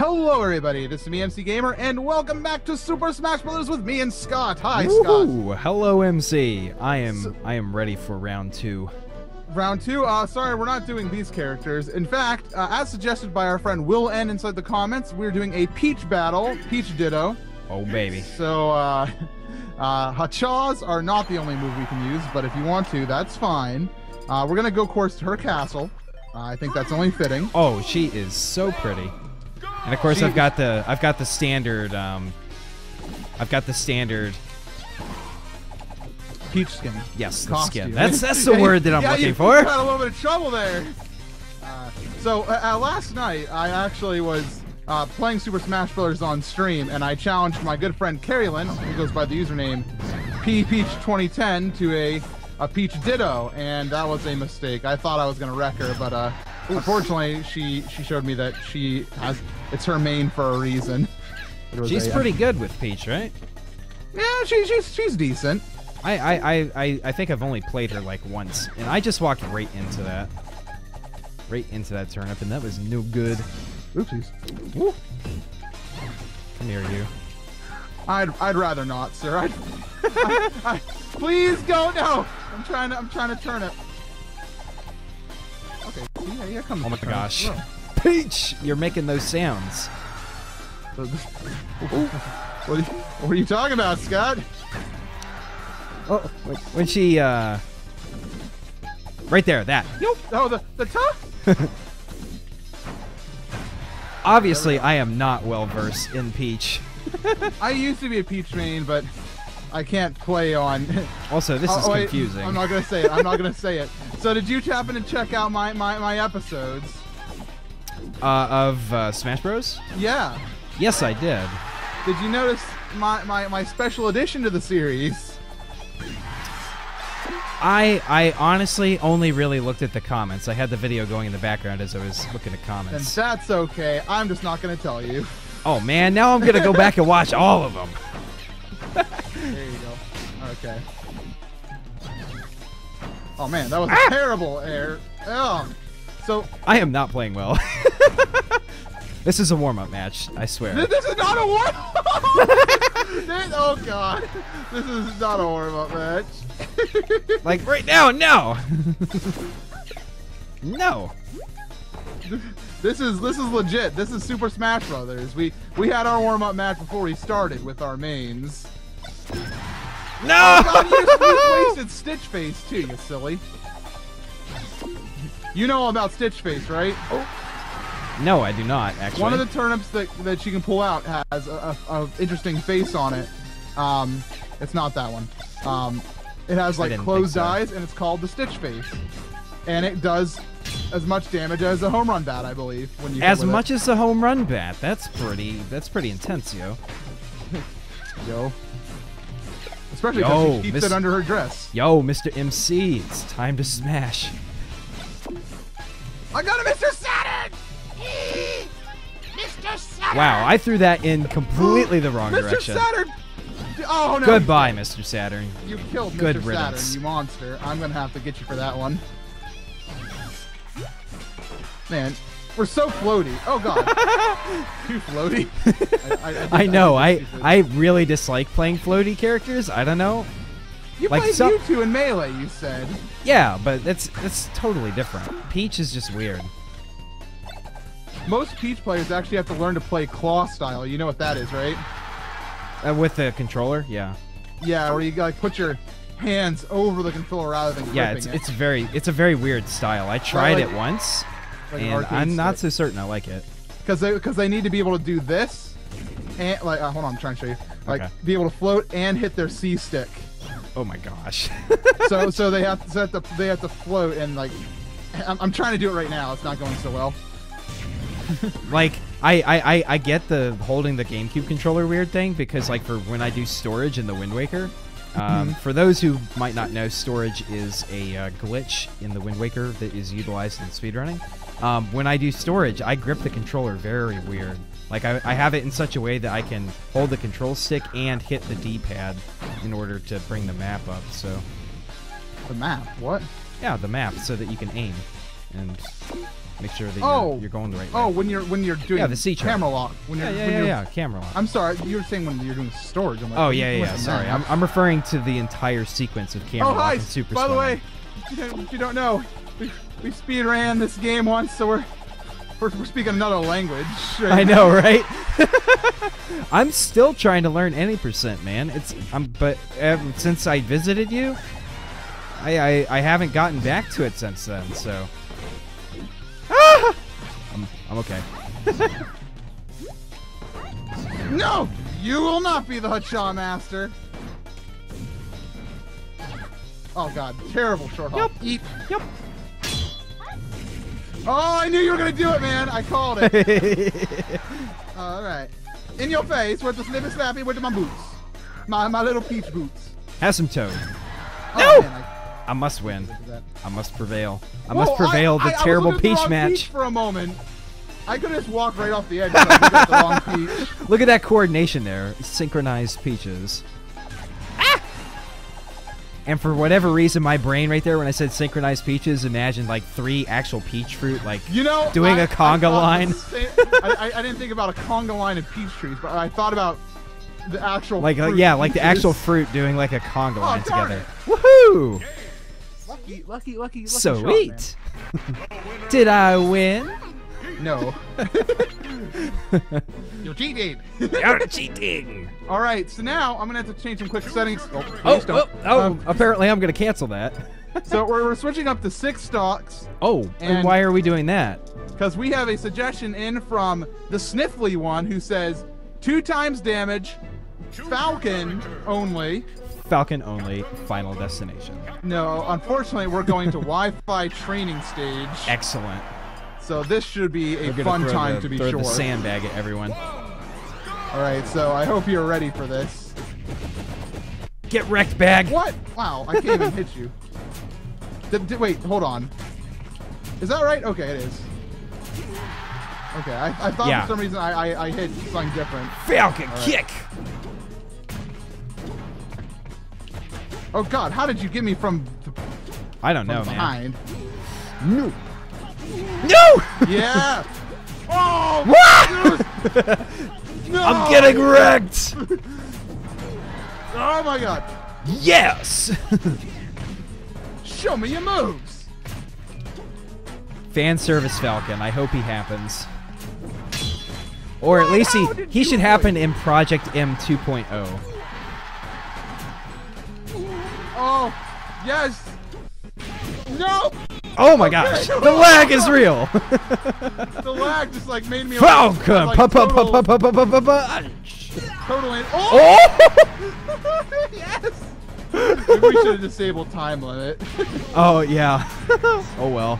Hello, everybody. This is me, MC Gamer, and welcome back to Super Smash Bros. with me and Scott. Hi, Scott. Hello, MC. I am I am ready for round two. Round two. Uh, sorry, we're not doing these characters. In fact, uh, as suggested by our friend Will N inside the comments, we're doing a Peach battle, Peach Ditto. Oh baby. So, uh, uh, Hachaws are not the only move we can use, but if you want to, that's fine. Uh, we're gonna go course to her castle. Uh, I think that's only fitting. Oh, she is so pretty. And of course, I've got the I've got the standard. Um, I've got the standard. Peach skin. Yes, the costume. skin. That's that's the Yeah, word that I'm yeah, looking you for. Got a little bit of trouble there. Uh, so uh, uh, last night, I actually was uh, playing Super Smash Bros. on stream, and I challenged my good friend Carrylin, who goes by the username PPeach2010, to a a Peach Ditto, and that was a mistake. I thought I was gonna wreck her, but uh, unfortunately, she she showed me that she has it's her main for a reason. She's a, uh, pretty good with Peach, right? Yeah, she, she's she's decent. I, I, I, I, I think I've only played her like once, and I just walked right into that, right into that turnip, and that was no good. Oopsies. Woo. Come here, you. I'd I'd rather not, sir. I'd, I, I, please go. No, I'm trying to I'm trying to turn it. Okay. see, Yeah, yeah, come. Oh my turn. gosh. Whoa. Peach, you're making those sounds. What, are you, what are you talking about, Scott? Oh, when- when she, uh, right there, that. Nope. Oh, the the top. Obviously, I am not well versed in Peach. I used to be a Peach main, but I can't play on. Also, this Oh, is wait, confusing. I'm not gonna say it. I'm not gonna say it. So did you happen to check out my my, my episodes? uh, of uh, Smash Bros. Yeah. Yes, I did. Did you notice my, my, my special addition to the series? I I honestly only really looked at the comments. I had the video going in the background as I was looking at comments. And that's okay. I'm just not gonna tell you. Oh man, now I'm gonna go back and watch all of them. There you go. Okay. Oh man, that was Ah! a terrible air. Oh. So I am not playing well. this is a warm-up match. I swear. th- this is not a warm. This- oh god, this is not a warm up match. Like right now, no. no. This is this is legit. This is Super Smash Brothers. We we had our warm up match before we started with our mains. No. God, you, wasted Stitch Face too, you silly. You know all about Stitch Face, right? Oh. No, I do not actually. One of the turnips that that you can pull out has a, a, a interesting face on it. Um, it's not that one. Um, it has like closed so. eyes, and it's called the Stitch Face, and it does as much damage as a home run bat, I believe. When you as with it. much as a home run bat. That's pretty. That's pretty intense, yo. yo, especially because she keeps it under her dress. Yo, Mr. MC, it's time to smash. I got a Mr. Saturn. Mr. Saturn! Wow, I threw that in completely the wrong Mr. direction. Saturn. Oh no! Goodbye, Mr. Saturn. You killed Good Mr. riddance. Saturn, you monster. I'm gonna have to get you for that one. Man, we're so floaty. Oh god. Too floaty. I, I, I know. I. I really dislike playing floaty characters. I don't know. You like played some- Mewtwo in Melee, you said. Yeah, but that's that's totally different. Peach is just weird. Most Peach players actually have to learn to play claw style. You know what that is, right? Uh, with the controller, yeah, Yeah, where you like put your hands over the controller rather than yeah. It's it. it's very it's a very weird style. I tried like- it once, like an and I'm not stick. so certain I like it. because they because they need to be able to do this and like uh, hold on I'm trying to show you like Okay. be able to float and hit their C stick Oh my gosh. so so they have to so they have to they have to float and like I'm, I'm trying to do it right now it's not going so well like I, I, I, I get the holding the GameCube controller weird thing because like for when I do storage in the Wind Waker, um, for those who might not know, storage is a uh, glitch in the Wind Waker that is utilized in speedrunning. Um, when I do storage, I grip the controller very weird. Like I, I have it in such a way that I can hold the control stick and hit the D-pad in order to bring the map up. So the map what yeah, the map so that you can aim. And Make sure that Oh. you're, you're going the right Oh, way. when you're when you're doing Yeah, the sea chart. camera lock. When you're, yeah, yeah, when yeah, you're, yeah. Camera lock. I'm sorry, you were saying when you're doing storage. I'm like, oh yeah, yeah. yeah. Sorry. I'm, I'm referring to the entire sequence of camera Oh lock hi. and super By the way, if you, don't, if you don't know, we, we speed ran this game once, so we're we're, we're speaking another language. right I now. know, right? I'm still trying to learn any percent, man. It's I'm but uh, since I visited you, I, I I haven't gotten back to it since then. So, ah! I'm I'm okay. No, you will not be the Hacha master. Oh god, terrible short hop. Yep. Eat. Yep. Oh, I knew you were gonna do it, man. I called it. All right. In your face with the snippy snappy with my boots. My my little peach boots. Have some toad. Oh, No! man, I must win. I. I must prevail. I Whoa, must prevail I- the I- I terrible the peach wrong match. Peach for a moment. I could just walk right off the edge. If I the wrong peach. Look at that coordination there. Synchronized peaches. And for whatever reason, my brain right there, when I said synchronized peaches, imagined like three actual peach fruit, like You know, Doing a a conga line. I, I, I didn't think about a conga line of peach trees, but I thought about the actual. like uh, fruit yeah, like the actual fruit doing like a conga line together. it. Woohoo! Lucky, lucky, lucky, lucky shot, man. Sweet. Did I win? No. You're cheating. You're cheating. All right, so now I'm gonna have to change some quick settings. Oh, Oh, don't. oh, oh Um, apparently I'm gonna cancel that. so we're, we're switching up to six stocks Oh, and, And- why are we doing that? because we have a suggestion in from the Sniffly one who says two times damage, Falcon only. Falcon only, final destination. No, unfortunately, we're going to Wi-Fi training stage. Excellent. So this should be a We're fun time the, to be throw sure. the sandbag at everyone. All right, so I hope you're ready for this. Get wrecked, bag. What? Wow, I can't even hit you. Did, did- wait, hold on. Is that right? Okay, it is. Okay, I, I thought Yeah. for some reason I, I, I hit something different. Falcon right. kick. Oh God, how did you get me from, the, I don't know, man. behind? No. No! Yeah. oh, What? no! I'm getting wrecked. Oh my God! yes. Show me your moves. Fan service Falcon. I hope he happens. Or at least he he should happen it? in Project M 2.0. Oh, yes. No, Oh my gosh, the lag is real. the lag just like made me Falcon, like, total-. Total in- Oh! Oh! yes! Maybe we should have disabled time limit. Oh yeah. oh well.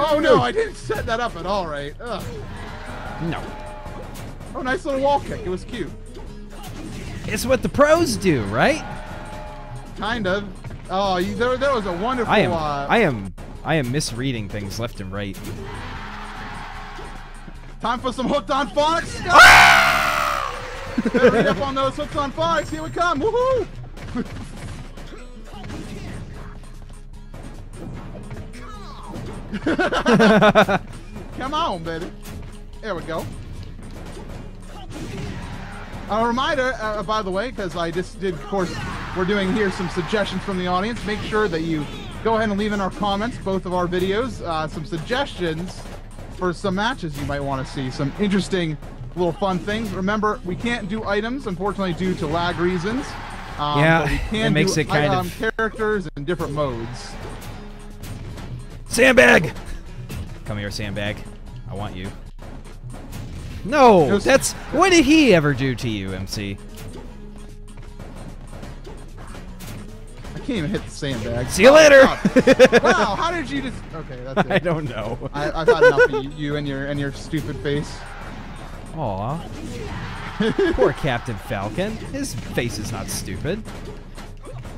oh no, I didn't set that up at all right. Ugh. No. Oh, nice little wall kick. It was cute. It's what the pros do, right? Kind of. Oh, you, there, there was a wonderful. I am uh, I am I am misreading things left and right. Time for some hooked on phonics. Ah! Better up on those hooked on phonics. Here we come. Woohoo! Come on, baby. There we go. A reminder, uh, by the way, because I just did, of course, we're doing here some suggestions from the audience. Make sure that you go ahead and leave in our comments, both of our videos, uh, some suggestions for some matches you might want to see. Some interesting little fun things. Remember, we can't do items, unfortunately, due to lag reasons. Um, Yeah, can makes it kind um, of- characters in different modes. Sandbag! Come here, sandbag. I want you. No, Just- that's what did he ever do to you, MC? I can't even hit the sandbag. See you Oh, later. Wow, how did you just? Okay, that's it. I don't know. I, I've had enough of you, and your and your stupid face. Aw. Poor Captain Falcon. His face is not stupid.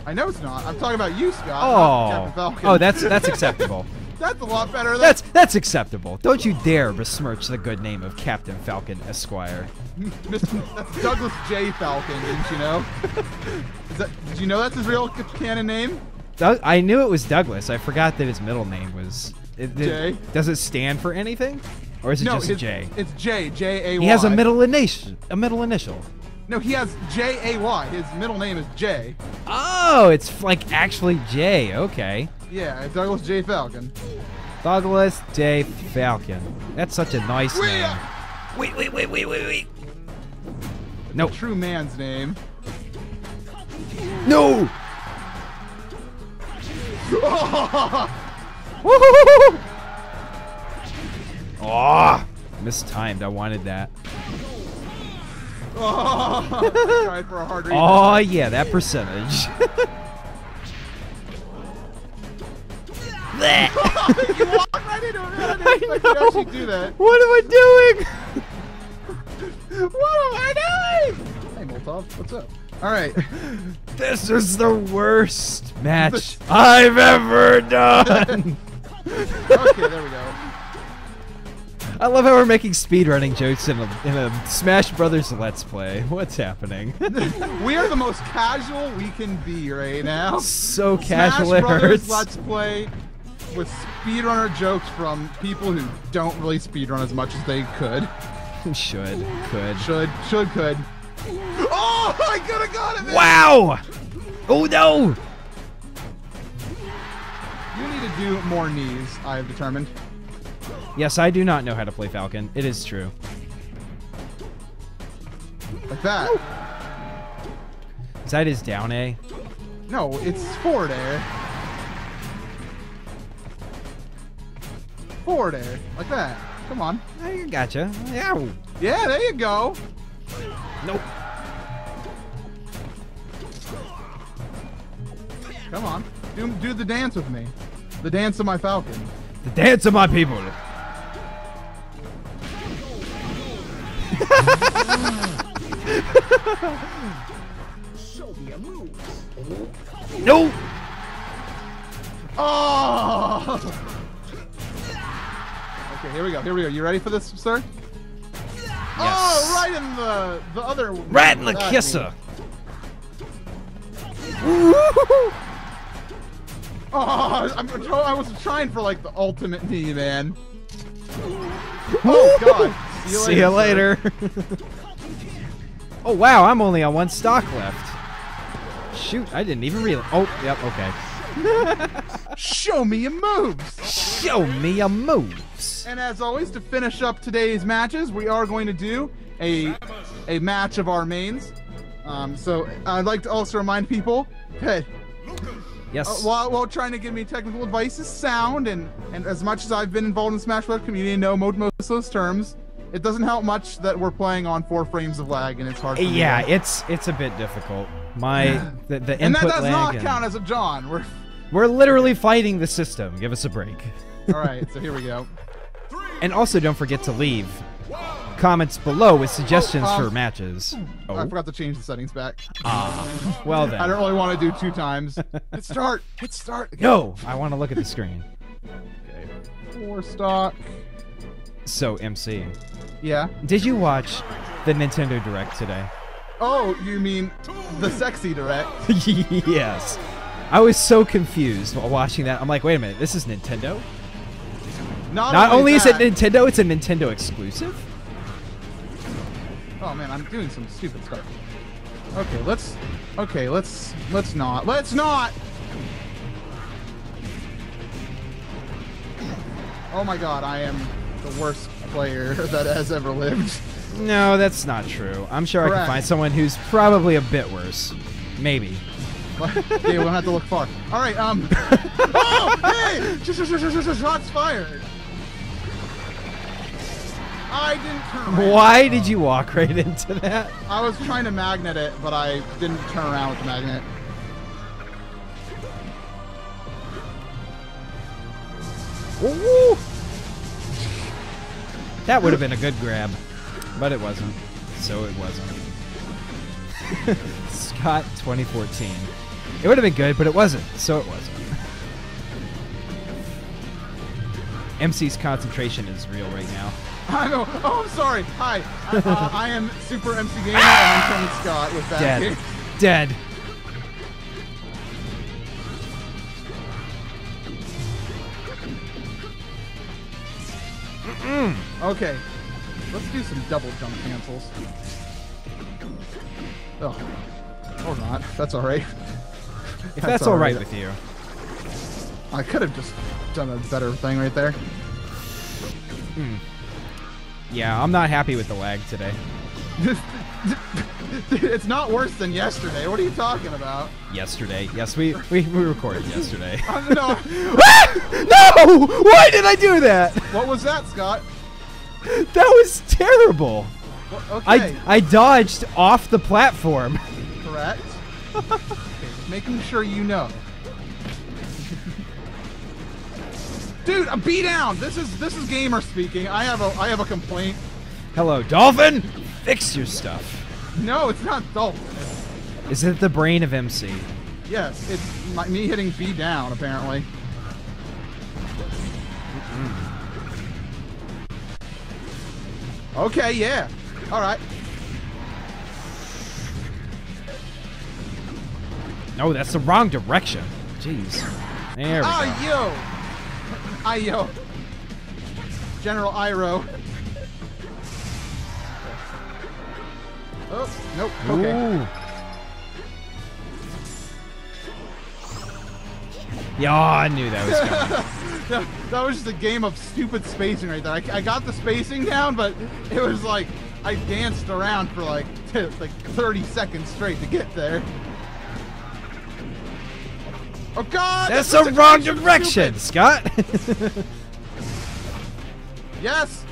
I know it's not. I'm talking about you, Scott. Oh. Captain Falcon. Oh, that's that's acceptable. That's a lot better. Than That's that's acceptable. Don't you dare besmirch the good name of Captain Falcon Esquire. Mr. That's Douglas J. Falcon, didn't you know? Is that, did you know that's his real canon name? I knew it was Douglas. I forgot that his middle name was. It, it- Does it stand for anything, or is it no, just a it's, J? It's J. J A Y. He has a middle initial. A middle initial. No, he has J A Y. His middle name is J. Oh, it's like actually J. Okay. Yeah, Douglas J. Falcon. Douglas J. Falcon. That's such a nice We name. are- Wait, wait, wait, wait, wait, wait. Nope. True man's name. No. Oh, mistimed. I wanted that. oh, tried for a hard. Oh yeah, that percentage. you walked right into it. I didn't expect you to actually do that. What am I doing? What am I doing? Hey, Molotov, what's up? All right. This is the worst match I've ever done. Okay, there we go. I love how we're making speedrunning jokes in a, in a Smash Brothers Let's Play. What's happening? We are the most casual we can be right now. so casual Smash it Brothers hurts. Let's Play with speedrunner jokes from people who don't really speedrun as much as they could. Should, could. Should, should, could. Oh, I could have got it, man. Wow! Oh no! You need to do more knees, I have determined. Yes, I do not know how to play Falcon. It is true. Like that. Is that his down A? No, it's forward air. Forward air. Like that. Come on. I gotcha. Yeah. Yeah, there you go. Nope. Come on. Do, do the dance with me. The dance of my falcon. The dance of my people. no! Oh! Okay, here we go. Here we go. You ready for this, sir? Yes. Oh, right in the the other. Right in the kisser. Oh, I'm, I was trying for like the ultimate knee, man. Oh God. See you See you later. oh wow, I'm only on one stock left. Shoot, I didn't even realize. Oh, yep, okay. Show me your moves. Show me your moves. And as always, to finish up today's matches, we are going to do a a match of our mains. Um, so I'd like to also remind people that Yes. uh, while, while trying to give me technical advice is sound, and, and as much as I've been involved in the Smash Bros. community and know mo- most of those terms, it doesn't help much that we're playing on four frames of lag, and it's hard. For me yeah, it's it's a bit difficult. My the, the and that input does lag. not and- count as a John. We're We're literally fighting the system. Give us a break. all right. So here we go. And also, don't forget to leave comments below with suggestions Oh, um, for matches. I Oh, forgot to change the settings back. Ah, well then. I don't really want to do two times. Hit start. Hit start. No, I want to look at the screen. okay. Four stock. So, MC, Yeah. did you watch the Nintendo Direct today? Oh, you mean the sexy direct? yes. I was so confused while watching that. I'm like, wait a minute, this is Nintendo? Not only is it Nintendo, it's a Nintendo exclusive? Oh man, I'm doing some stupid stuff. Okay, let's. Okay, let's. Let's not. Let's not. Oh my god, I am the worst player that has ever lived. No, that's not true. I'm sure I can find someone who's probably a bit worse. Maybe. okay, we don't have to look far. All right, um. oh, hey! Sh- sh- sh- sh- sh- Shots fired. I didn't turn around. Why did you walk right into that? I was trying to magnet it, but I didn't turn around with the magnet. Woo! That would have been a good grab, but it wasn't. So it wasn't. Scott 2014. It would have been good, but it wasn't. So it wasn't. MC's concentration is real right now. I know. Oh, I'm sorry. Hi. I, uh, I am Super MC Gamer, and I'm Tony Scott with that. Dead. game. Dead. Okay. Let's do some double jump cancels. Oh. Or not. That's alright. If that's, all right with you. I could have just done a better thing right there. Yeah, I'm not happy with the lag today. it's not worse than yesterday. What are you talking about? Yesterday. Yes, we we, we recorded yesterday. Uh, no. no! Why did I do that? what was that, Scott? That was terrible. Okay. I I dodged off the platform. Correct. okay, making sure you know. Dude, a B down. This is this is gamer speaking. I have a I have a complaint. Hello, Dolphin. Fix your stuff. No, it's not Dolphin. Is it the brain of MC? Yes, it's my, me hitting B down apparently. Okay, yeah. All right. No, that's the wrong direction. Jeez. There we go. Ah, yo. I yo. General Iroh. Oh, nope. Okay. Ooh. Yeah, I knew that was coming. that, that was just a game of stupid spacing right there. I, I got the spacing down, but it was like I danced around for like like 30 seconds straight to get there. Oh God! That's the wrong direction, Scott. Yes.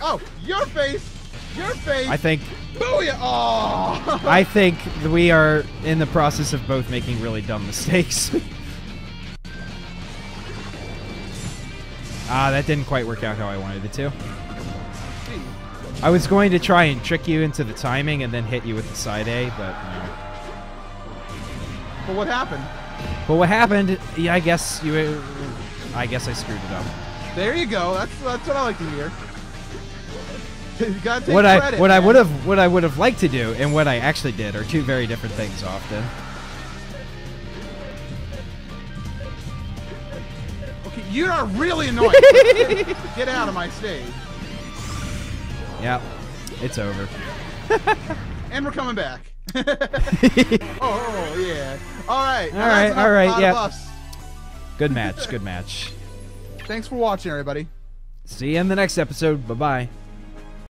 Oh, your face. Your face. I think Booyah! Oh. I think we are in the process of both making really dumb mistakes. Ah, that didn't quite work out how I wanted it to. I was going to try and trick you into the timing and then hit you with the side A, but no. but what happened? But what happened? Yeah, I guess you. I guess I screwed it up. There you go. That's that's what I like to hear. you gotta take what I credit, what I would have what I would have liked to do and what I actually did are two very different things often. Okay, you are really annoying. Get out of my stage. Yeah, it's over. And we're coming back. Oh, oh, oh, yeah. All right. All right, all right, out of yep. us. Good match. Good match. Thanks for watching, everybody. See you in the next episode. Bye bye.